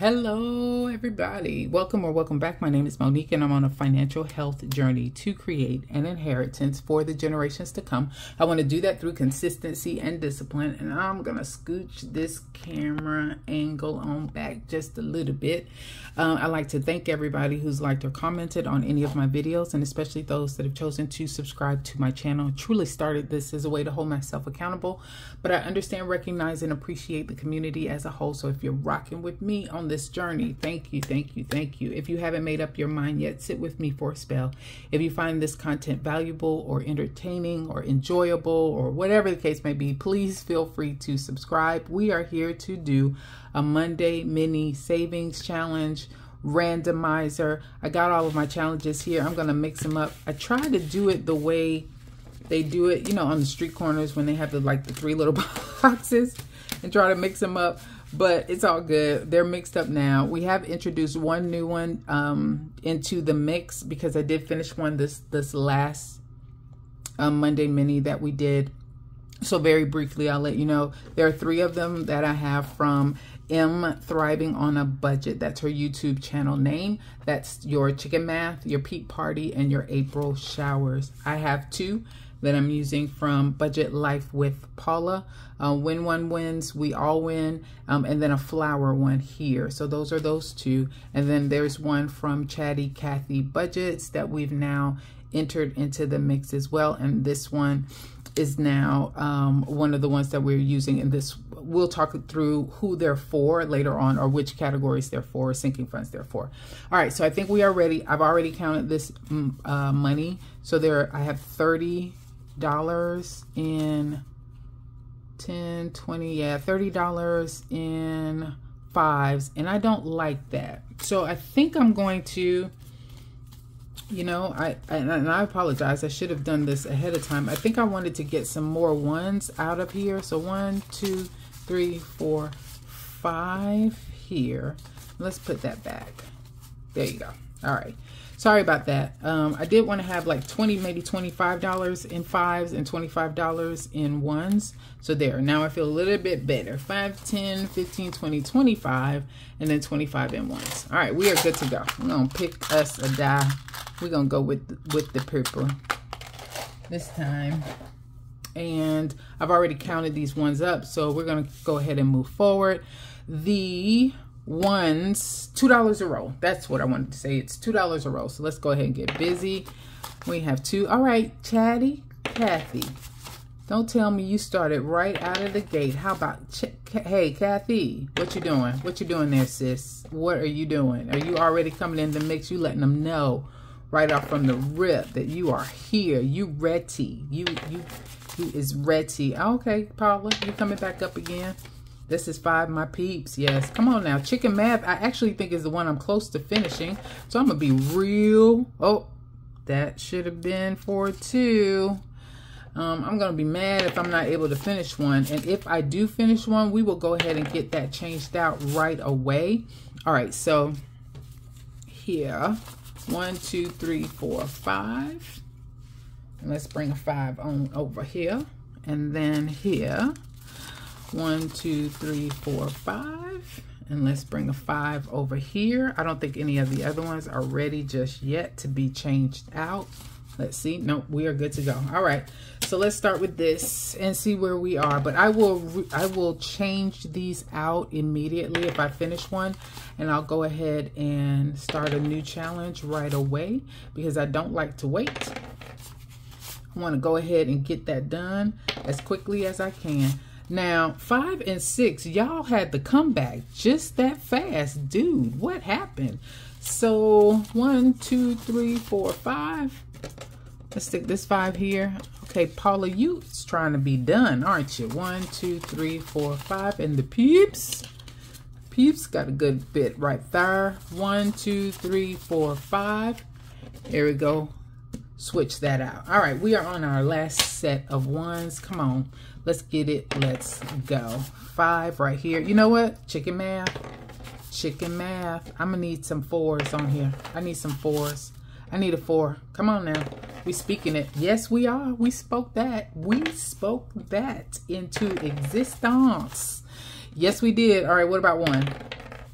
Hello, everybody. Welcome or welcome back. My name is Monique, and I'm on a financial health journey to create an inheritance for the generations to come. I want to do that through consistency and discipline. And I'm going to scooch this camera angle on back just a little bit. Uh, I'd like to thank everybody who's liked or commented on any of my videos, and especially those that have chosen to subscribe to my channel. I truly started this as a way to hold myself accountable, but I understand, recognize, and appreciate the community as a whole. So if you're rocking with me on this journey. Thank you, thank you, thank you. If you haven't made up your mind yet, sit with me for a spell. If you find this content valuable or entertaining or enjoyable or whatever the case may be, please feel free to subscribe. We are here to do a Monday mini savings challenge randomizer. I got all of my challenges here. I'm going to mix them up. I try to do it the way they do it, you know, on the street corners when they have the like the three little boxes and try to mix them up but it's all good. They're mixed up now. We have introduced one new one um, into the mix because I did finish one this this last um, Monday mini that we did. So very briefly, I'll let you know there are three of them that I have from M Thriving on a Budget. That's her YouTube channel name. That's your Chicken Math, your Peep Party, and your April Showers. I have two that I'm using from Budget Life with Paula. Uh, when one wins, we all win. Um, and then a flower one here. So those are those two. And then there's one from Chatty Kathy Budgets that we've now entered into the mix as well. And this one is now um, one of the ones that we're using in this. We'll talk through who they're for later on or which categories they're for, sinking funds they're for. All right, so I think we are ready. I've already counted this mm, uh, money. So there, I have 30 dollars in 10 20 yeah 30 dollars in fives and i don't like that. So i think i'm going to you know I, I and i apologize i should have done this ahead of time. I think i wanted to get some more ones out of here. So one two three four five here. Let's put that back. There you go all right Sorry about that. Um, I did want to have like 20, maybe $25 in fives and $25 in ones. So there, now I feel a little bit better. 5, 10, 15, 20, 25, and then 25 in ones. All right, we are good to go. We're going to pick us a die. We're going to go with, with the purple this time. And I've already counted these ones up, so we're going to go ahead and move forward. The ones, $2 a roll. That's what I wanted to say. It's $2 a roll. So let's go ahead and get busy. We have two. All right, Chatty Kathy. Don't tell me you started right out of the gate. How about, Ch hey, Kathy, what you doing? What you doing there, sis? What are you doing? Are you already coming in the mix? You letting them know right off from the rip that you are here. You ready. You, you, you is ready. Okay, Paula, you coming back up again? This is five, my peeps. Yes. Come on now. Chicken Math, I actually think is the one I'm close to finishing. So I'm going to be real. Oh, that should have been for two. Um, I'm going to be mad if I'm not able to finish one. And if I do finish one, we will go ahead and get that changed out right away. All right, so here, one, two, three, four, five. And let's bring a five on over here. And then here, one, two, three, four, five. And let's bring a five over here. I don't think any of the other ones are ready just yet to be changed out. Let's see. Nope, we are good to go. All right. So let's start with this and see where we are. But I will I will change these out immediately if I finish one. And I'll go ahead and start a new challenge right away because I don't like to wait. I want to go ahead and get that done as quickly as I can. Now, five and six, y'all had the comeback just that fast. Dude, what happened? So, one, two, three, four, five. Let's stick this five here. Okay, Paula, you trying to be done, aren't you? One, two, three, four, five. And the peeps. Peeps got a good bit right there. One, two, three, four, five. There we go. Switch that out. All right, we are on our last set of ones. Come on. Let's get it. Let's go. Five right here. You know what? Chicken math. Chicken math. I'm going to need some fours on here. I need some fours. I need a four. Come on now. We speaking it. Yes, we are. We spoke that. We spoke that into existence. Yes, we did. All right, what about one?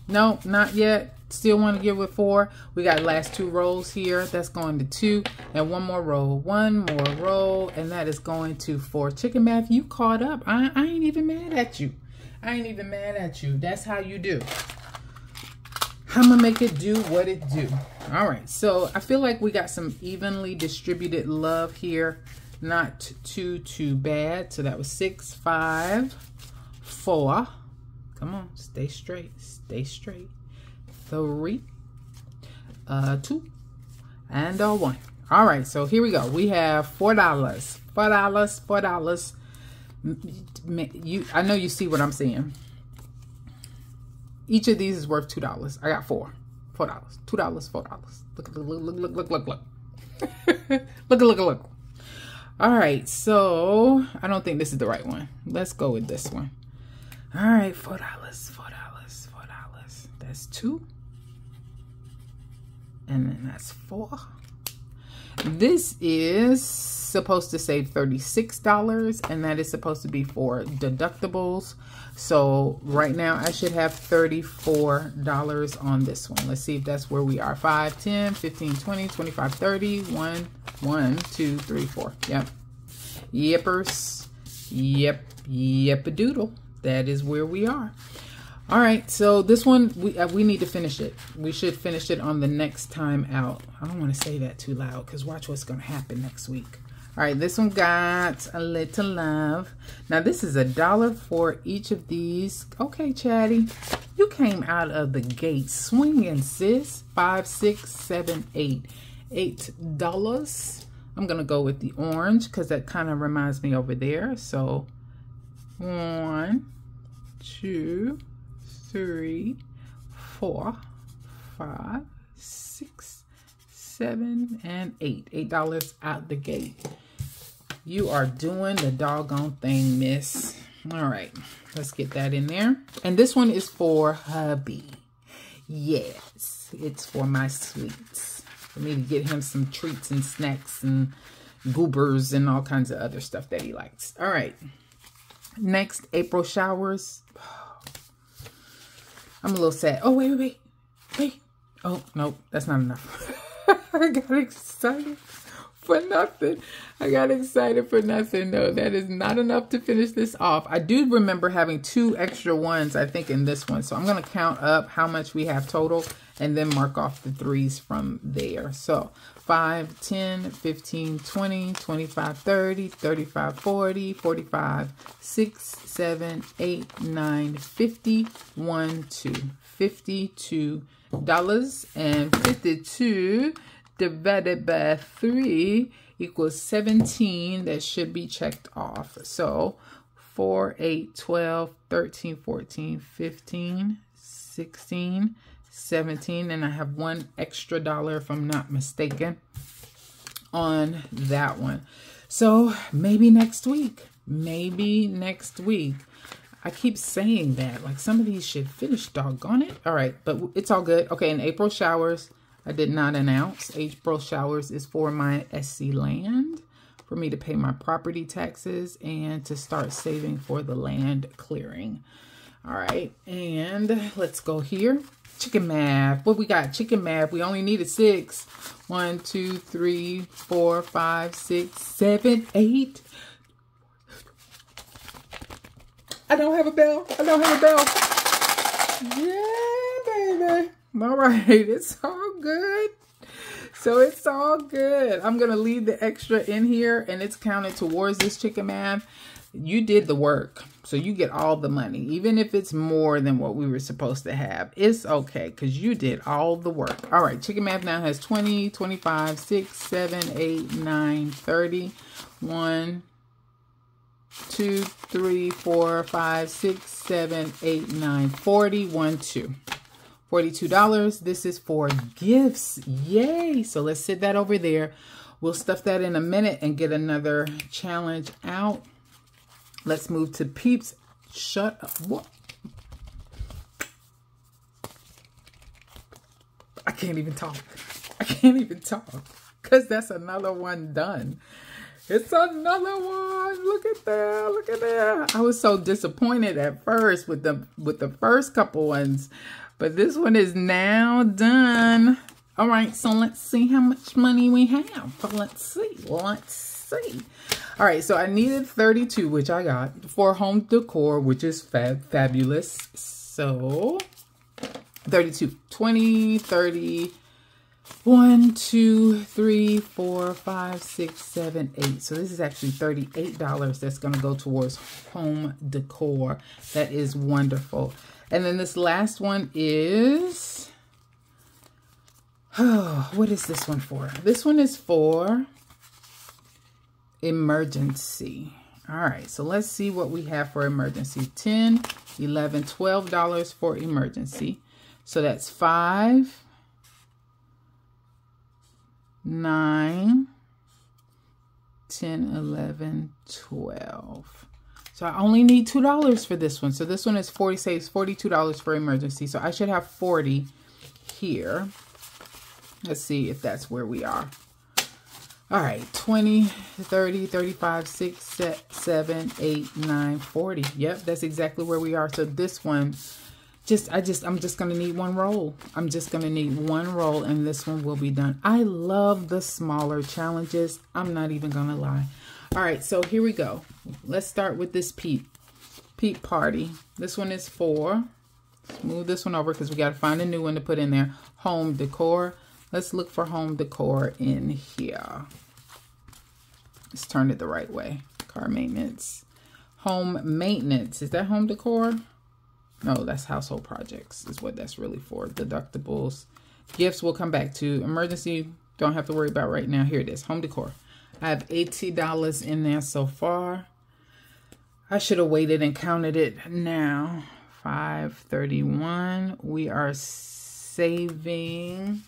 No, not yet. Still want to give it four. We got last two rolls here. That's going to two. And one more roll. One more roll. And that is going to four. Chicken math, you caught up. I, I ain't even mad at you. I ain't even mad at you. That's how you do. I'm gonna make it do what it do. All right, so I feel like we got some evenly distributed love here. Not too, too bad. So that was six, five, four. Come on, stay straight, stay straight. Three, uh, two, and a one. All right, so here we go. We have four dollars, four dollars, four dollars. You, I know you see what I'm saying. Each of these is worth two dollars. I got four, four dollars, two dollars, four dollars. Look, look, look, look, look, look, look, look, look, look, look. All right, so I don't think this is the right one. Let's go with this one. All right, four dollars, four dollars, four dollars. That's two. And then that's four. This is supposed to save $36 and that is supposed to be for deductibles. So right now I should have $34 on this one. Let's see if that's where we are. 5, 10, 15, 20, 25, 30, 1, 1, 2, 3, 4. Yep. Yippers. Yep. Yep a doodle that is where we are. All right, so this one, we, uh, we need to finish it. We should finish it on the next time out. I don't want to say that too loud because watch what's going to happen next week. All right, this one got a little love. Now, this is a dollar for each of these. Okay, Chatty, you came out of the gate swinging, sis. Five, six, seven, eight. Eight dollars. I'm going to go with the orange because that kind of reminds me over there. So, one, two, three, four, five, six, seven, and eight. Eight dollars out the gate. You are doing the doggone thing, miss. All right, let's get that in there. And this one is for hubby. Yes, it's for my sweets. For me to get him some treats and snacks and goobers and all kinds of other stuff that he likes. All right. Next, April showers. I'm a little sad. Oh, wait, wait, wait. Wait. Oh, no, that's not enough. I got excited for nothing. I got excited for nothing. No, that is not enough to finish this off. I do remember having two extra ones, I think, in this one. So I'm going to count up how much we have total and then mark off the threes from there. So 5, 10, 15, 20, 25, 30, 35, 40, 45, 6, 7, 8, 9, 50, 1, 2, 52 dollars and 52 divided by 3 equals 17 that should be checked off. So 4 8 12 13 14 15 16 17 and I have one extra dollar if I'm not mistaken on that one. So maybe next week, maybe next week. I keep saying that like some of these should finish doggone it. All right, but it's all good. Okay, in April showers, I did not announce. April showers is for my SC land for me to pay my property taxes and to start saving for the land clearing. All right, and let's go here. Chicken math. What we got? Chicken math. We only needed six. One, two, three, four, five, six, seven, eight. I don't have a bell. I don't have a bell. Yeah, baby. All right. It's all good. So it's all good. I'm going to leave the extra in here and it's counted towards this chicken math you did the work. So you get all the money, even if it's more than what we were supposed to have. It's okay because you did all the work. All right, Chicken Math now has 20, 25, 6, 7, 8, 9, 30, 1, 2, 3, 4, 5, 6, 7, 8, 9, 40, 1, 2. $42. This is for gifts. Yay. So let's sit that over there. We'll stuff that in a minute and get another challenge out. Let's move to Peeps. Shut up. What? I can't even talk. I can't even talk because that's another one done. It's another one. Look at that. Look at that. I was so disappointed at first with the with the first couple ones. But this one is now done. All right, so let's see how much money we have. Let's see. Let's see. All right, so I needed 32, which I got, for home decor, which is fab fabulous. So 32, 20, 30, 1, 2, 3, 4, 5, 6, 7, 8. So this is actually $38 that's going to go towards home decor. That is wonderful. And then this last one is, oh, what is this one for? This one is for emergency. All right, so let's see what we have for emergency. 10, 11, $12 for emergency. So that's 5, 9, 10, 11, 12. So I only need $2 for this one. So this one is 40, saves $42 for emergency. So I should have 40 here. Let's see if that's where we are. All right, 20, 30, 35, 6, 7, 8, 9, 40. Yep, that's exactly where we are. So this one, just, I just, I'm just going to need one roll. I'm just going to need one roll and this one will be done. I love the smaller challenges. I'm not even going to lie. All right, so here we go. Let's start with this Peep, Peep Party. This one is for, let's move this one over because we got to find a new one to put in there. Home Decor. Let's look for Home Decor in here. Let's turn it the right way. Car maintenance. Home maintenance. Is that home decor? No, that's household projects is what that's really for. Deductibles. Gifts we'll come back to. Emergency, don't have to worry about right now. Here it is, home decor. I have $80 in there so far. I should have waited and counted it now. 531. We are saving.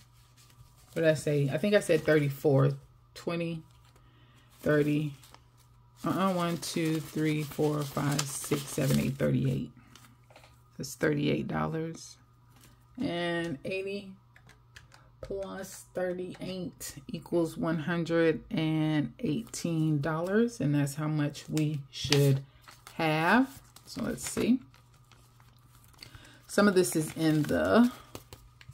What did I say? I think I said 34. 20, 30. Uh-uh. 1, 2, 3, 4, 5, 6, 7, 8, 38. That's $38. And 80 plus 38 equals $118 and that's how much we should have so let's see some of this is in the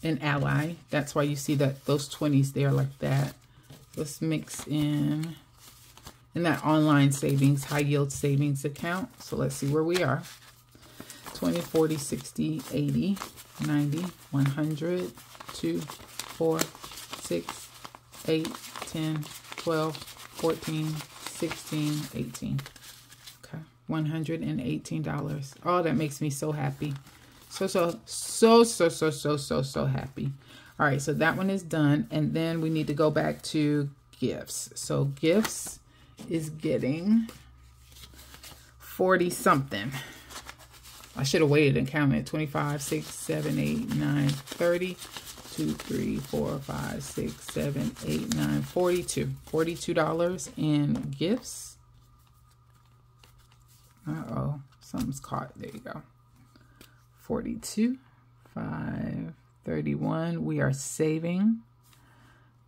in ally that's why you see that those 20s there like that let's mix in in that online savings high yield savings account so let's see where we are 20 40 60 80 90 100 2 4, 6, 8, 10, 12, 14, 16, 18. Okay, $118. Oh, that makes me so happy. So, so, so, so, so, so, so, so happy. All right, so that one is done. And then we need to go back to gifts. So gifts is getting 40 something. I should have waited and counted 25, 6, 7, 8, 9, 30, two, three, four, five, six, seven, eight, nine, 42. $42 in gifts. Uh-oh, something's caught. There you go. 42, 5, 31. We are saving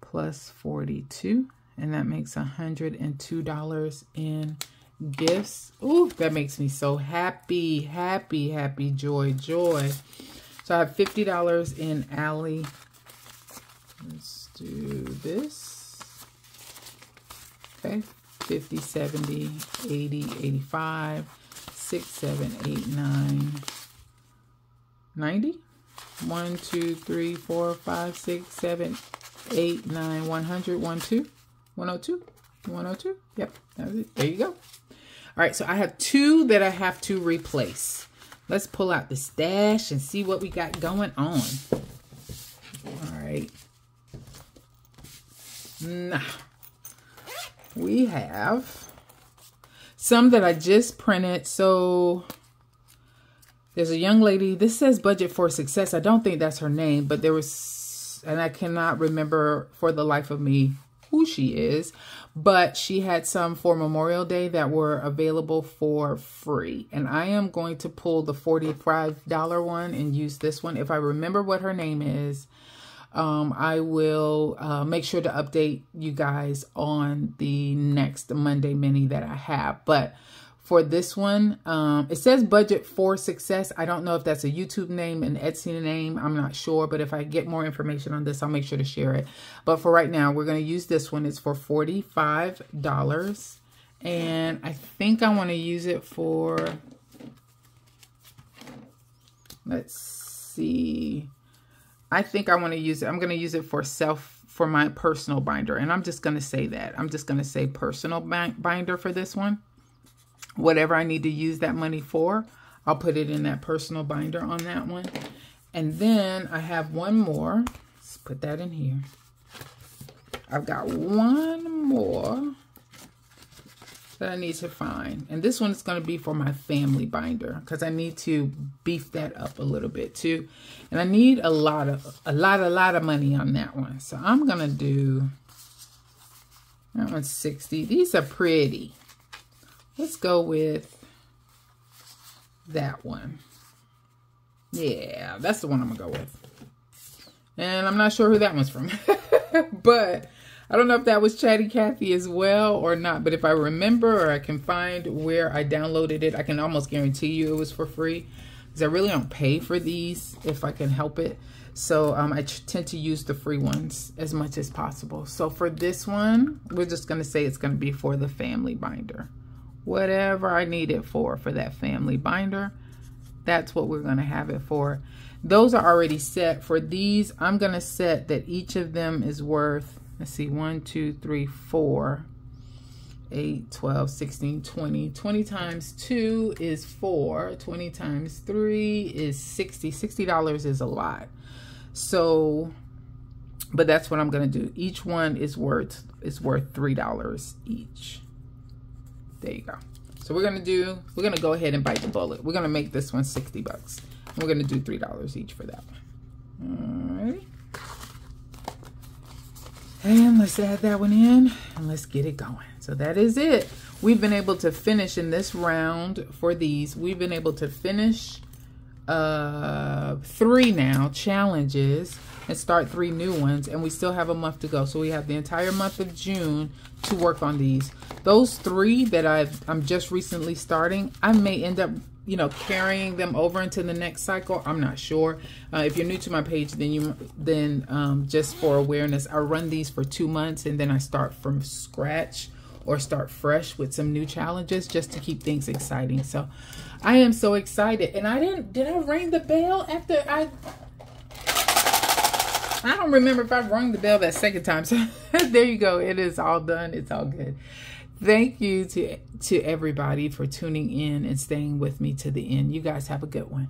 plus 42. And that makes $102 in gifts. Ooh, that makes me so happy, happy, happy, joy, joy. So I have $50 in Ally. Let's do this. Okay, 50, 70, 80, 85, 6, 7, 8, 9, 90. 1, 2, 3, 4, 5, 6, 7, 8, 9, 100, 1, 2, 102, 102. Yep. There you go. All right, so I have two that I have to replace. Let's pull out the stash and see what we got going on. All right. Now, we have some that I just printed. So there's a young lady. This says Budget for Success. I don't think that's her name, but there was, and I cannot remember for the life of me who she is but she had some for Memorial Day that were available for free. And I am going to pull the $45 one and use this one. If I remember what her name is, um, I will uh, make sure to update you guys on the next Monday mini that I have. But for this one, um, it says budget for success. I don't know if that's a YouTube name, an Etsy name. I'm not sure. But if I get more information on this, I'll make sure to share it. But for right now, we're going to use this one. It's for $45. And I think I want to use it for, let's see. I think I want to use it. I'm going to use it for self, for my personal binder. And I'm just going to say that. I'm just going to say personal binder for this one. Whatever I need to use that money for, I'll put it in that personal binder on that one. And then I have one more. Let's put that in here. I've got one more that I need to find. And this one is going to be for my family binder because I need to beef that up a little bit too. And I need a lot of, a lot, a lot of money on that one. So I'm going to do, that one's 60. These are pretty. Let's go with that one. Yeah, that's the one I'm going to go with. And I'm not sure who that one's from. but I don't know if that was Chatty Cathy as well or not, but if I remember or I can find where I downloaded it, I can almost guarantee you it was for free because I really don't pay for these if I can help it. So um, I tend to use the free ones as much as possible. So for this one, we're just going to say it's going to be for the family binder. Whatever I need it for, for that family binder, that's what we're going to have it for. Those are already set. For these, I'm going to set that each of them is worth let's see 1 2 3 4 8 12 16 20 20 times 2 is 4 20 times 3 is 60 60 dollars is a lot. So but that's what i'm gonna do. Each one is worth is worth three dollars each there you go so we're gonna do we're gonna go ahead and bite the bullet we're gonna make this one 60 bucks we're gonna do three dollars each for that one all right and let's add that one in and let's get it going. So that is it. We've been able to finish in this round for these. We've been able to finish uh, three now challenges and start three new ones. And we still have a month to go. So we have the entire month of June to work on these. Those three that I've, I'm just recently starting, I may end up you know, carrying them over into the next cycle. I'm not sure. Uh, if you're new to my page, then you then um, just for awareness, I run these for two months and then I start from scratch or start fresh with some new challenges just to keep things exciting. So I am so excited. And I didn't, did I ring the bell after I, I don't remember if I rung the bell that second time. So there you go. It is all done. It's all good. Thank you to, to everybody for tuning in and staying with me to the end. You guys have a good one.